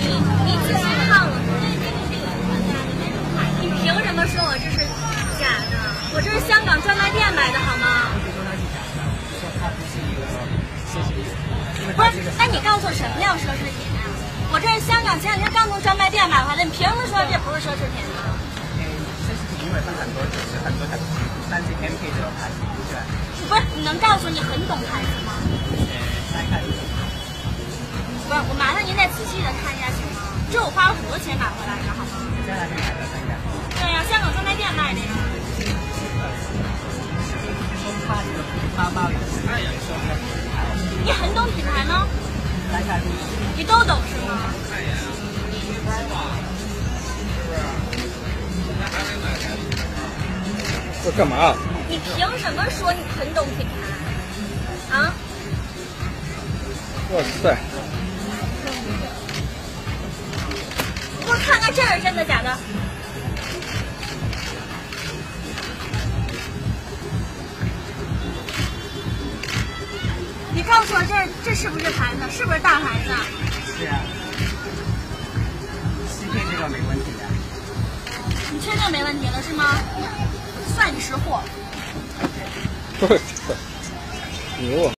你你仔细看我，这这个是原装的，的。你凭什么说我这是假的？我这是香港专卖店买的好吗？不是，那你告诉我什么叫奢侈品呀？我这是香港，前两天刚从专卖店买回来的。你凭什么说这不是奢侈品呢？嗯，奢侈品因为分很多种，有很多种。但是 M K 这个牌子，对不？不是，你能告诉我你很懂牌子吗？这我花了很多钱买回来的，好吗？对呀、香港专卖店卖的呀。你很懂品牌吗？你都懂是吗？这干嘛？你凭什么说你很懂品牌？啊？哇塞！看看这是真的假的？你告诉我这这是不是牌子？是不是大牌子？是啊，CK 这个没问题的。你确定没问题了是吗？算你识货。牛啊！